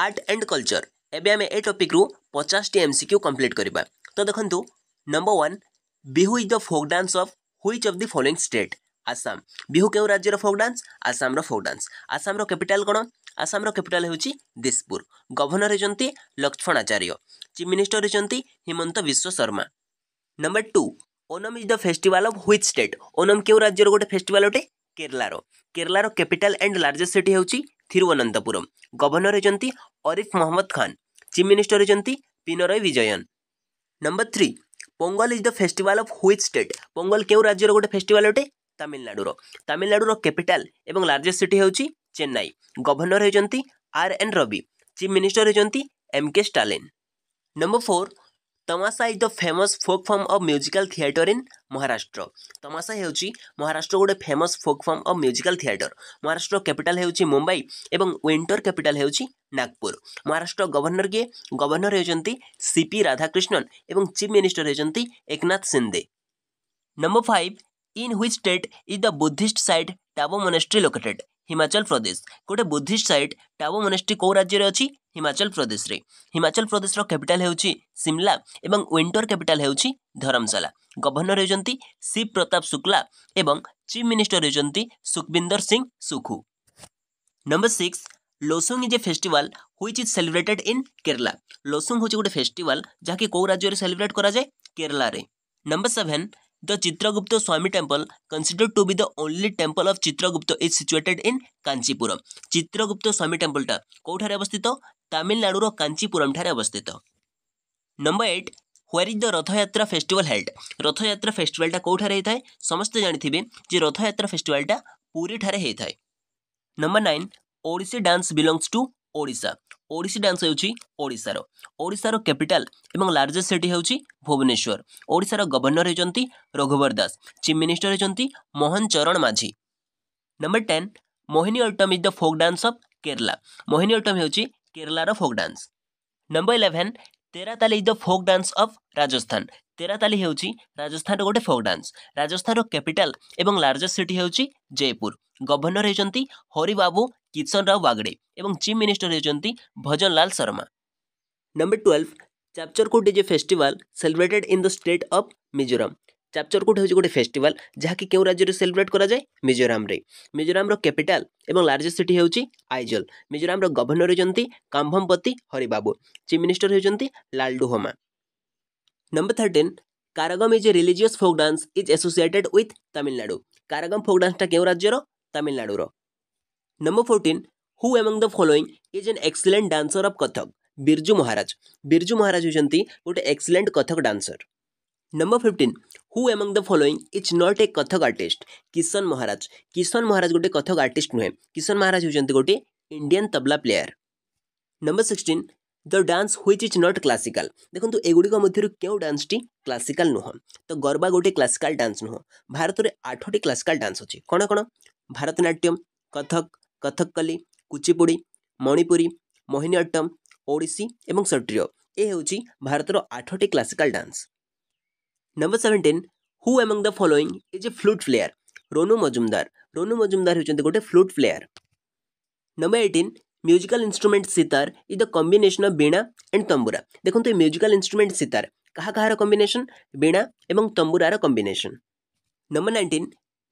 Art and culture ଏବେ ଆମେ ଏ ଟପିକ୍ରୁ ପଚାଶଟି ଏମ୍ସିକ୍ୟୁ କମ୍ପ୍ଲିଟ୍ କରିବା ତ ଦେଖନ୍ତୁ number one Bihu is the folk dance of which of the following state Assam Bihu କେଉଁ ରାଜ୍ୟର ଫୋକ୍ ଡ୍ୟାନ୍ସ ଆସାମର ଫୋକ୍ ଡ୍ୟାନ୍ସ ଆସାମର କ୍ୟାପିଟାଲ୍ କ'ଣ ଆସାମର କ୍ୟାପିଟାଲ୍ ହେଉଛି ଦିସପୁର ଗଭର୍ଣ୍ଣର ହେଉଛନ୍ତି ଲକ୍ଷ୍ମଣ ଆଚାର୍ଯ୍ୟ ଚିଫ୍ ମିନିଷ୍ଟର ହେଉଛନ୍ତି Himanta Biswa Sarma number two Onam is the festival of which state Onam କେଉଁ ରାଜ୍ୟର ଗୋଟେ ଫେଷ୍ଟିଭାଲ୍ ଅଟେ କେରଲାର କେରଲାର କ୍ୟାପିଟାଲ୍ ଆଣ୍ଡ ଲାର୍ଜେଷ୍ଟ ସିଟି ହେଉଛି ತಿರುವನಂತಪುರಂ ಗವರ್ನರ್ ହେଉଛନ୍ତି ଅରିଫ ମହମ୍ମଦ ଖାନ୍ ଚିଫ୍ ମିନିଷ୍ଟର ହେଉଛନ୍ତି Pinarayi Vijayan number three Pongal is the festival of which state Pongal କେଉଁ ରାଜ୍ୟର ଗୋଟେ ଫେଷ୍ଟିଭାଲ୍ ଅଟେ ତାମିଲନାଡ଼ୁର ତାମିଲନାଡ଼ୁର କ୍ୟାପିଟାଲ ଏବଂ ଲାର୍ଜେଷ୍ଟ ସିଟି ହେଉଛି ଚେନ୍ନାଇ ଗଭର୍ଣ୍ଣର ହେଉଛନ୍ତି R N Ravi chief minister ହେଉଛନ୍ତି M K Stalin number four Tamasha is the famous folk form of musical theatre in Maharashtra Tamasha ହେଉଛି ମହାରାଷ୍ଟ୍ର ଗୋଟେ famous folk form of musical theatre Maharashtra capital ହେଉଛି ମୁମ୍ବାଇ ଏବଂ winter capital ହେଉଛି Nagpur Maharashtra governor କିଏ governor ହେଉଛନ୍ତି C P Radhakrishnan ଏବଂ chief minister ହେଉଛନ୍ତି Eknath Shinde number five in which state is the Buddhist site Tabo monastery located Himachal Pradesh ଗୋଟେ Buddhist site Tabo ମୋନେଷ୍ଟ୍ରି କେଉଁ ରାଜ୍ୟରେ ଅଛି हिमाचल प्रदेश रे हिमाचल प्रदेश रो कैपिटल हेउछि सिमला एवं विंटर कैपिटल हेउछि धर्मशाला गवर्नर हेउଛନ୍ତି शिव प्रताप शुक्ला एवं chief minister हेउଛନ୍ତି Sukhvinder Singh Sukhu number six Losung is a festival which is celebrated in Kerala Losung होछि गोटे फेस्टिवल जाकी को राज्य सेलिब्रेट करा Kerala number seven The Chitragupta Swami temple, considered to be the only temple of Chitragupta, is situated in Kanchipuram. Chitragupta Swami temple টা কোথায় অবস্থিত তামিলনাড়ুর কাঞ্চিপুরম ঠারে অবস্থিত number eight where is the Rath Yatra festival held Rath Yatra ফেস্টিভালটা কোঠারে হয়ে থাকে সমস্তে জাঁথিবে যে রথযাত্রা ফেস্টিভালটা পুরীঠারে হয়ে থাকে number nine Odissi dance belongs to Odisha Odissi dance ହେଉଛି ଓଡ଼ିଶାର ଓଡ଼ିଶାର କ୍ୟାପିଟାଲ ଏବଂ ଲାର୍ଜେଷ୍ଟ ସିଟି ହେଉଛି ଭୁବନେଶ୍ୱର ଓଡ଼ିଶାର ଗଭର୍ଣ୍ଣର ହେଉଛନ୍ତି ରଘୁବର ଦାସ ଚିଫ୍ ମିନିଷ୍ଟର ହେଉଛନ୍ତି Mohan Charan Majhi number ten Mohiniyattam is the folk dance of Kerala Mohiniyattam ହେଉଛି କେରଲାର folk dance number eleven Terahtali is the folk dance of Rajasthan Terahtali ହେଉଛି ରାଜସ୍ଥାନର ଗୋଟେ folk dance ରାଜସ୍ଥାନର capital ଏବଂ largest city ହେଉଛି Jaipur governor ହେଉଛନ୍ତି ହରିବାବୁ କିଶନ ରାଓ ବାଗଡ଼େ ଏବଂ chief minister ହେଉଛନ୍ତି ଭଜନଲାଲ ଶର୍ମା ନମ୍ବର ଟୁଏଲ୍ଭ ଚାପଚରକୁଟି ଯେ festival celebrated in the state of Mizoram Chapchar Kut ହେଉଛି ଗୋଟେ ଫେଷ୍ଟିଭାଲ ଯାହାକି କେଉଁ ରାଜ୍ୟରେ ସେଲିବ୍ରେଟ୍ କରାଯାଏ ମିଜୋରାମରେ ମିଜୋରାମର କ୍ୟାପିଟାଲ ଏବଂ ଲାର୍ଜେଷ୍ଟ ସିଟି ହେଉଛି ଆଇଜଲ ମିଜୋରାମର ଗଭର୍ଣ୍ଣର ହେଉଛନ୍ତି କାମ୍ଭମ୍ପତି ହରିବାବୁ ଚିଫ୍ ମିନିଷ୍ଟର ହେଉଛନ୍ତି Lalduhoma number thirteen Karagam is a religious folk dance is associated with Tamil Nadu Karagam folk ଡ୍ୟାନ୍ସଟା କେଉଁ ରାଜ୍ୟର ତାମିଲନାଡ଼ୁର number fourteen who among the following is an excellent dancer of Kathak Birju Maharaj Birju Maharaj ହେଉଛନ୍ତି ଗୋଟେ excellent Kathak dancer Number 15. Who among the following is not a Kathak artist? Kishan Maharaj. Kishan Maharaj गोटे Kathak artist नुहे किशन महाराज होउछन्ति गोटे Indian tabla player number 16 the dance which is not classical देखंतु एगुडिक मध्यरु केउ डांसटी classical नुह तो गरबा गोटे क्लासिकल डांस नुह भारत रे 8टी क्लासिकल डांस अछि कोन कोन भारतनाट्यम कथक कथकली কুচিপুড়ি মণিপুরী মোহিনীঅট্টম ওড়িশী এবং সট্রিয় এ ହେଉଛି ଭାରତର ଆଠଟି classical dance number seventeen who among the following is a flute player Ronu Majumdar Ronu Majumdar ହେଉଛନ୍ତି ଗୋଟେ flute player number eighteen musical instrument sitar is the combination of veena and tambura ଦେଖନ୍ତୁ a musical instrument sitar କାହା କାହାର combination veena ଏବଂ ତମ୍ବୁରାର combination number nineteen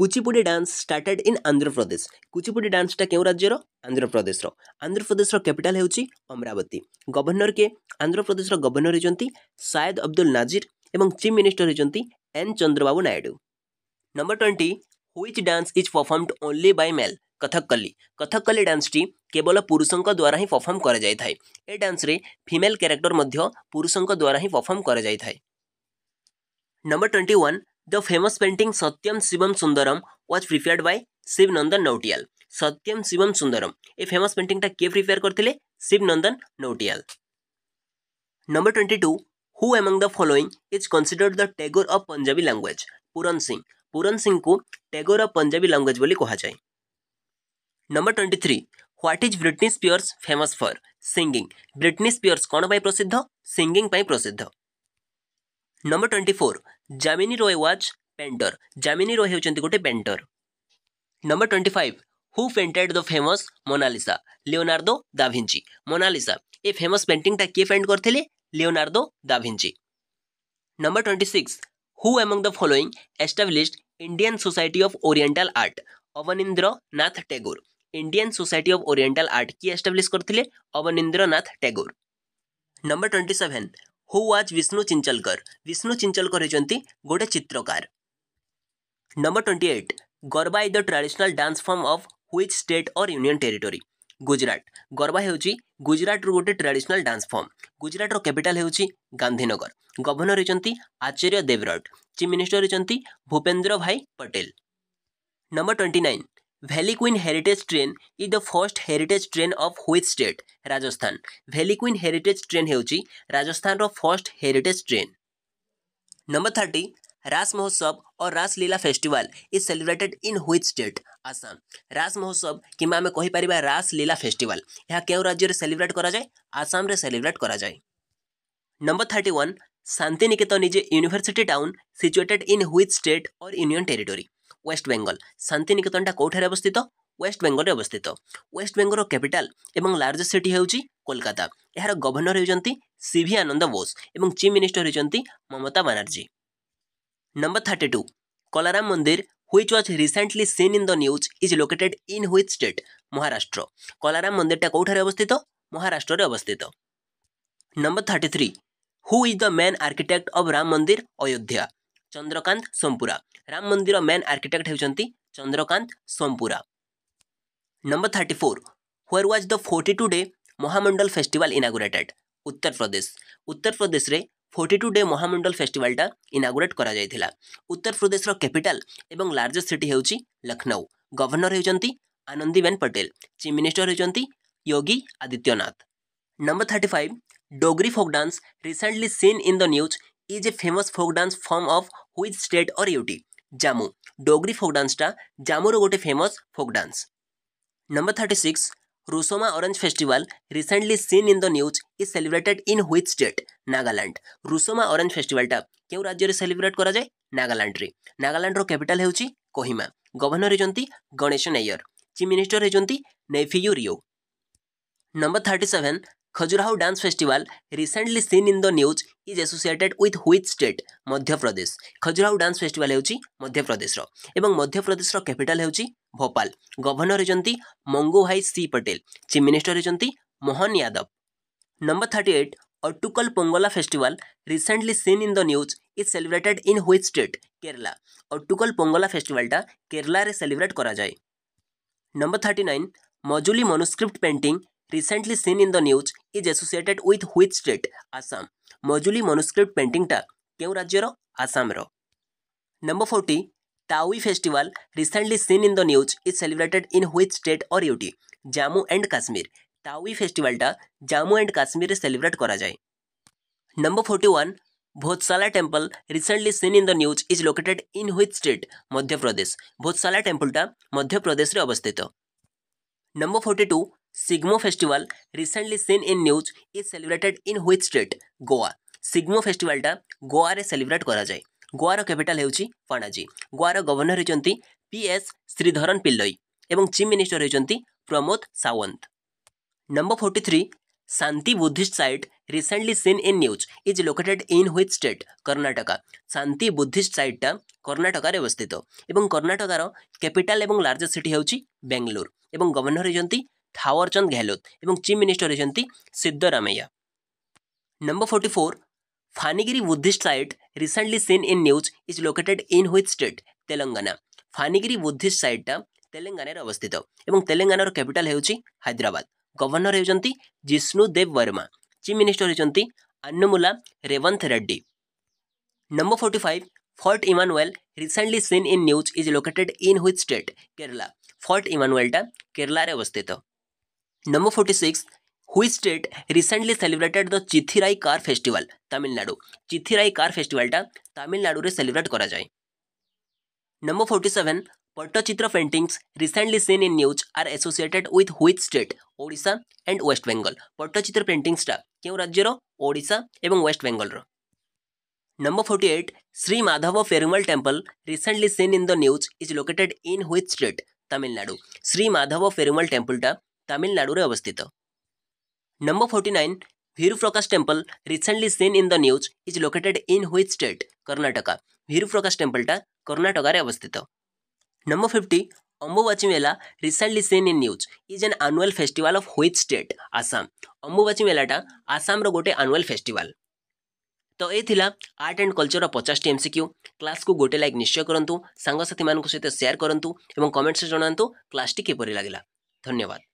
Kuchipudi dance started in Andhra Pradesh Kuchipudi ଡ୍ୟାନ୍ସଟା କେଉଁ ରାଜ୍ୟର ଆନ୍ଧ୍ରପ୍ରଦେଶର ଆନ୍ଧ୍ରପ୍ରଦେଶର ক্যাপিটাল ହେଉଛି ଅମରାବତୀ গভর্নর কে ଆନ୍ଧ୍ରପ୍ରଦେଶର গভর্নর ହେଉଛନ୍ତି সায়েদ অব্দুল ନାଜିର एवं चीफ मिनिस्टर होती N Chandrababu Naidu number twenty which dance is performed only by male Kathakali Kathakali dance T केवल पुरुषों द्वारा ही परफर्म कर डांस रे फीमेल मध्य पुरुषों द्वारा ही परफर्म कर number twenty one the famous painting Satyam Shivam Sundaram was prepared by Shiv Nandan Nautiyal Satyam Shivam Sundaram a famous painting टा किए प्रिपेयर करते Shivnandan Nautiyal number twenty two who among the following is considered the Tagore of Punjabi language Puran Singh Puran Singh को Tagore of Punjabi language बोली जाए number twenty three what is Britney Spears famous for singing Britney Spears कौन प्रसिद्ध singing प्रसिद्ध number twenty four Jamini Roy was painter Jamini Roy होती गोटे painter number twenty five who painted the famous Mona Lisa Leonardo da Vinci Mona Lisa ये famous पेंटिंगटा किए paint करते Leonardo da Vinci number twenty six who among the following established Indian Society of Oriental Art Abanindranath Tagore Indian Society of Oriental Art किए establish करते Abanindranath Tagore number twenty seven who was Vishnu Chinchalkar Vishnu Chinchalkar होती गोटे चित्रकार number twenty eight Garba is the traditional dance form of which state or union territory Gujarat Garba ହେଉଛି ଗୁଜରାଟର ଗୋଟେ traditional dance form ଗୁଜରାଟର capital ହେଉଛି Gandhinagar governor ହେଉଛନ୍ତି ଆଚାର୍ଯ୍ୟ ଦେବରଟ chief minister ହେଉଛନ୍ତି Bhupendra Bhai Patel number twenty nine Valley Queen Heritage Train is the first heritage train of which state? Rajasthan. Valley Queen Heritage Train ହେଉଛି ରାଜସ୍ଥାନର first heritage train. Number 30 Ras Mahotsav और Ras Leela festival is celebrated in which state Assam Ras Mahotsav किमें आम कहीपर रासलीला festival यह के राज्य में celebrate कराए Assam celebrate कराए number thirty one Shanti Niketan निजे university town situated in which state or union territory West Bengal शांति निकेतनटा कौटे अवस्थित वेस्ट बेंगल अवस्थित वेस्ट बेंगलर कैपिटाल और लार्जेस्ट सिटी होगी कोलकाता यार गवर्नर होती सी भी आनंद बोस और चीफ मिनिस्टर होती Mamata Banerjee Number 32. Kolaram Mandir, which was recently seen in the news, is located in which state? Maharashtra. Kolaram Mandir ta kouthare abasthito? Maharashtra re abasthito. Number 33. Who is the main architect of Ram Mandir, Ayodhya? Chandrakant Sampura. Ram Mandir main architect hevchanti Chandrakant Sampura. Number 34. Where was the 42 day Mohammedal festival inaugurated? Uttar Pradesh. Uttar Pradesh re forty two day महामंडल फेस्टिवलटा inaugurate कर Uttar Pradesh capital एवं largest city हूँ Lucknow governor होती Anandiben Patel chief minister होती Yogi Adityanath number thirty five Dogri folk dance recently seen in the news is a famous folk dance form of which state और UT Jammu Dogri folk डांसटा जम्मूर गोटे famous folk dance number thirty six Rusoma Orange Festival, recently seen in the news, is celebrated in which state? Nagaland. Rusoma Orange Festival টা কেউ রাজ্যরে celebrate করা যায় নাগাল্যান্ডরে নাগাল্যান্ডর capital ହେଉଛି Kohima governor ହେଉଛନ୍ତି ଗଣେଶ ନାୟର ଚିଫ୍ ମିନିଷ୍ଟର ହେଉଛନ୍ତି Neiphiu Rio number thirty seven Khajuraho dance festival recently seen in the news is associated with which state Madhya Pradesh Khajuraho dance festival ହେଉଛି ମଧ୍ୟପ୍ରଦେଶର ଏବଂ ମଧ୍ୟପ୍ରଦେଶର କ୍ୟାପିଟାଲ ହେଉଛି भोपाल गवर्नर होती मंगू भाई सी पटेल चीफ मिनिस्टर होती Mohan Yadav number thirty eight Attukal Pongala festival recently seen in the news is celebrated in which state Kerala Attukal Pongala फेस्टिवलटा Kerala रे celebrate करा जाए number thirty nine Majuli manuscript painting recently seen in the news is associated with which state Assam Majuli manuscript पेंटिंगटा क्यों राज्यर आसाम्र number forty Tawi festival, recently seen in the news, is celebrated in which state or UT? Jammu and Kashmir. Tawi festival टा Jammu and Kashmir रे celebrate करा जाए. Number 41, Bhojshala temple recently seen in the news is located in which state Madhya Pradesh Bhojshala टेम्पलटा Madhya Pradesh रे अवस्थित number forty two Shigmo festival recently seen in news is celebrated in which state Goa Shigmo फेस्टिवलटा Goa रे celebrate करा जाए ଗୋଆର capital ହେଉଛି ପାଣାଜୀ ଗୋଆର governor ହେଉଛନ୍ତି P S Sreedharan ପିଲ୍ଲଇ ଏବଂ ଚିଫ୍ ମିନିଷ୍ଟର ହେଉଛନ୍ତି Pramod Sawant number forty three Shanti Buddhist site recently seen in news is located in which state Karnataka Shanti Buddhist ସାଇଟ୍ଟା কর্ণাটকার ଅବସ୍ଥିତ ଏବଂ কর্ণাটকার କ୍ୟାପିଟାଲ ଏବଂ লার্জেস্ট ସିଟି ହେଉଛି বেঙ্গালুর ଏବଂ ଗଭର୍ଣ୍ଣର ହେଉଛନ୍ତି থাওয়ারচন্দ গেহলোত ଏବଂ চিফ ମିନିଷ୍ଟର ହେଉଛନ୍ତି Siddaramaiah number forty four Fanigiri Buddhist site recently seen in news is located in which state? Telangana. Fanigiri Buddhist site টা তেলেঙ্গানার অবস্থিত এবং তেলেঙ্গানার ক্যাপিটাল ହେଉଛି ହାଇଦ୍ରାବାଦ ଗଭର୍ଣ୍ଣର ହେଉଛନ୍ତି ଜିଷ୍ଣୁ ଦେବ ବର୍ମା ଚିଫ୍ ମିନିଷ୍ଟର ହେଉଛନ୍ତି Anumula Revanth Reddy number forty five Fort Emmanuel recently seen in news is located in which state Kerala Fort ইমানুয়েলটা কেরলার অবস্থিত number forty six which state recently celebrated the Chithirai car festival Tamil Nadu Chithirai car फेस्टिवलटा Tamil Nadu celebrate करा जाए number seven Pattachitra paintings recently seen in news are associated with which state Odisha and West Bengal Pattachitra पेंटिंग्सटा क्यों राज्यर ओडिशा एवं वेस्ट बेंगल रो number forty eight Shri Madhav Perumal temple recently seen in the news is located in which state Tamil Nadu Shri Madhav Perumal टेम्पलटा Tamil Nadu अवस्थित Number 49. Viru Prakash temple recently seen in the news is located in which state? Karnataka. Viru Prakash temple টা কর্ণাটকারে অবস্থিত number fifty Ambubachi Mela recently seen in news is an annual festival of which state Assam Ambubachi মেলাটা আসামর গোটে annual festival তো এই লা art and কলচর পচাশটি এমসিক্যু ক্লাসকে গোটে like নিশ্চয় করতু সাংসাথী মানুষ সহ সেয়ার করতু এবং কমেন্টসে জনাতু ক্লাসটি কিপর লাগিলা ধন্যবাদ